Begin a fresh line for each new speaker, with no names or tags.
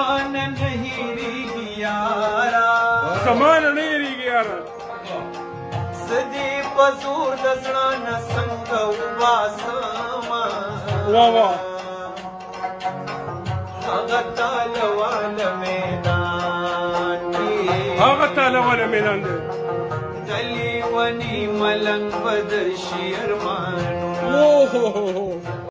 زمان نه هېرېږي یارا زمان نه هېرېږي یارا سدې په زور د زړه نه څنګه وباسما وا وا
هغه تالوال میدان
هغه تالوال میدان دی دلی
ونی ملنګ بدر شي ارمانونه